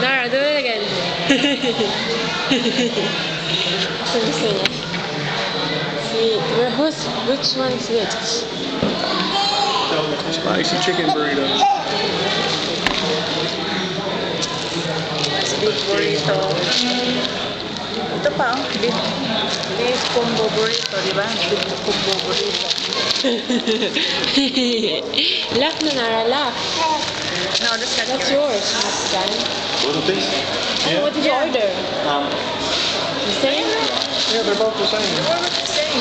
Nhara, do it again. Gusto gusto. Sweet. Where, who's, which one's which? Spicy chicken burrito. Beef burrito. Ito pa, oh. Beef, beef combo burrito, di ba? Beef combo burrito. laugh na, Nhara, laugh. No, that's not That's yours. yours, Miss Gan. Little taste. Yeah. What did you order? Um, The same? yeah, they're both the same. What was it saying?